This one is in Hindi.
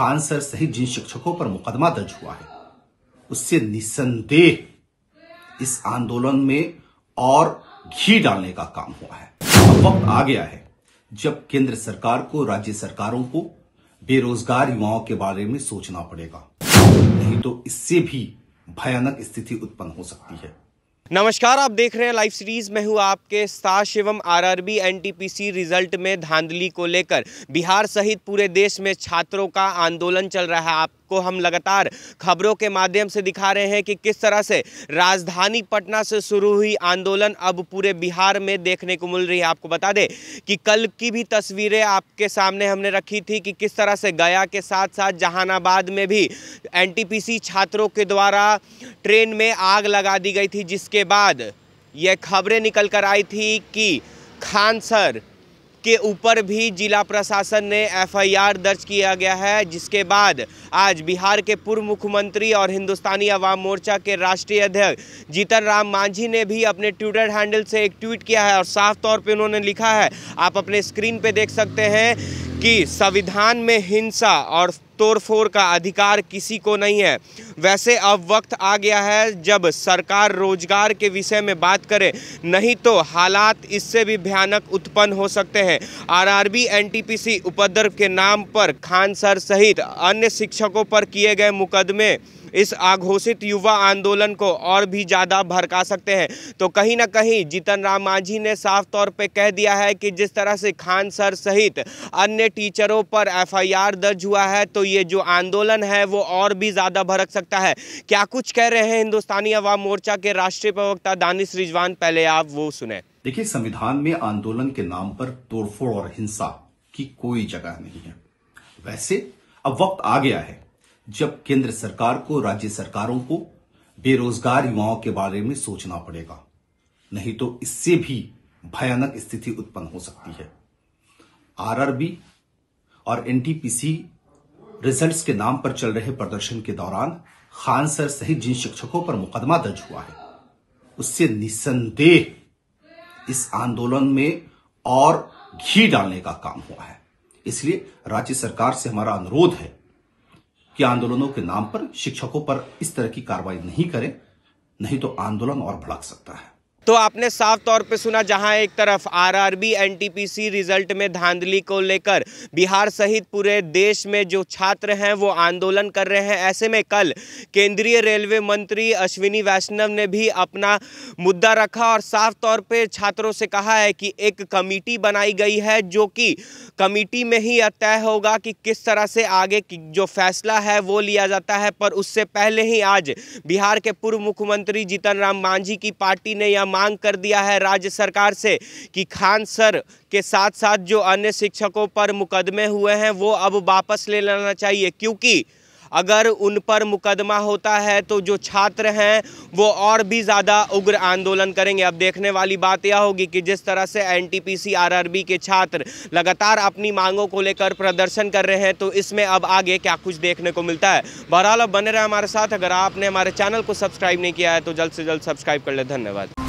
खान सर सहित जिन शिक्षकों पर मुकदमा दर्ज हुआ है, उससे निसंदेह इस आंदोलन में और घी डालने का काम हुआ है। अब वक्त आ गया है जब केंद्र सरकार को राज्य सरकारों को बेरोजगार युवाओं के बारे में सोचना पड़ेगा। नहीं तो इससे भी भयानक स्थिति उत्पन्न हो सकती है। नमस्कार, आप देख रहे हैं लाइव सीरीज़ में हूँ आपके साथ शिवम आरआरबी एनटीपीसी रिज़ल्ट में धांधली को लेकर। बिहार सहित पूरे देश में छात्रों का आंदोलन चल रहा है। आपको हम लगातार खबरों के माध्यम से दिखा रहे हैं कि किस तरह से राजधानी पटना से शुरू हुई आंदोलन अब पूरे बिहार में देखने को मिल रही है। आपको बता दें कि कल की भी तस्वीरें आपके सामने हमने रखी थी कि किस तरह से गया के साथ साथ जहानाबाद में भी एनटीपीसी छात्रों के द्वारा ट्रेन में आग लगा दी गई थी, जिसके बाद यह खबरें निकल कर आई थी कि खान सर के ऊपर भी जिला प्रशासन ने एफआईआर दर्ज किया गया है, जिसके बाद आज बिहार के पूर्व मुख्यमंत्री और हिंदुस्तानी अवाम मोर्चा के राष्ट्रीय अध्यक्ष जीतन राम मांझी ने भी अपने ट्विटर हैंडल से एक ट्वीट किया है और साफ़ तौर पे उन्होंने लिखा है, आप अपने स्क्रीन पे देख सकते हैं कि संविधान में हिंसा और तोड़फोड़ का अधिकार किसी को नहीं है। वैसे अब वक्त आ गया है जब सरकार रोज़गार के विषय में बात करे, नहीं तो हालात इससे भी भयानक उत्पन्न हो सकते हैं। आरआरबी, एनटीपीसी उपद्रव के नाम पर खान सर सहित अन्य शिक्षकों पर किए गए मुकदमे, इस आघोषित युवा आंदोलन को और भी ज़्यादा भड़का सकते हैं। तो कहीं ना कहीं जीतन राम मांझी ने साफ़ तौर पे कह दिया है कि जिस तरह से खान सर सहित अन्य टीचरों पर एफआईआर दर्ज हुआ है तो ये जो आंदोलन है वो और भी ज़्यादा भड़क सकता है। क्या कुछ कह रहे हैं हिंदुस्तानी अवाम मोर्चा के राष्ट्रीय प्रवक्ता दानिश रिजवान? पहले आप वो सुने। देखिए, संविधान में आंदोलन के नाम पर तोड़फोड़ और हिंसा की कोई जगह नहीं है। वैसे, अब वक्त आ गया है जब केंद्र सरकार को, राज्य सरकारों को बेरोजगार युवाओं के बारे में सोचना पड़ेगा। नहीं तो इससे भी भयानक स्थिति उत्पन्न हो सकती है। आरआरबी और एनटीपीसी रिजल्ट्स के नाम पर चल रहे प्रदर्शन के दौरान खान सर सहित जिन शिक्षकों पर मुकदमा दर्ज हुआ है, उससे निसंदेह इस आंदोलन में और घी डालने का काम हुआ है। इसलिए राज्य सरकार से हमारा अनुरोध है कि आंदोलनों के नाम पर शिक्षकों पर इस तरह की कार्रवाई नहीं करें, नहीं तो आंदोलन और भड़क सकता है। तो आपने साफ़ तौर पे सुना जहाँ एक तरफ़ आरआरबी, एनटीपीसी रिज़ल्ट में धांधली को लेकर बिहार सहित पूरे देश में जो छात्र हैं वो आंदोलन कर रहे हैं। ऐसे में कल केंद्रीय रेलवे मंत्री अश्विनी वैष्णव ने भी अपना मुद्दा रखा और साफ़ तौर पे छात्रों से कहा है कि एक कमेटी बनाई गई है जो कि कमेटी में ही तय होगा कि किस तरह से आगे जो फैसला है वो लिया जाता है। पर उससे पहले ही आज बिहार के पूर्व मुख्यमंत्री जीतन राम मांझी की पार्टी ने यह मांग कर दिया है राज्य सरकार से कि खान सर के साथ साथ जो अन्य शिक्षकों पर मुकदमे हुए हैं, वो अब वापस ले लेना चाहिए। क्योंकि अगर उन पर मुकदमा होता है तो जो छात्र हैं, वो और भी ज़्यादा उग्र आंदोलन करेंगे। अब देखने वाली बात यह होगी कि जिस तरह से एनटीपीसी आरआरबी के छात्र लगातार अपनी मांगों को लेकर प्रदर्शन कर रहे हैं तो इसमें अब आगे क्या कुछ देखने को मिलता है। बहरहाल, अब बने रहे हमारे साथ। अगर आपने हमारे चैनल को सब्सक्राइब नहीं किया है तो जल्द से जल्द सब्सक्राइब कर ले। धन्यवाद।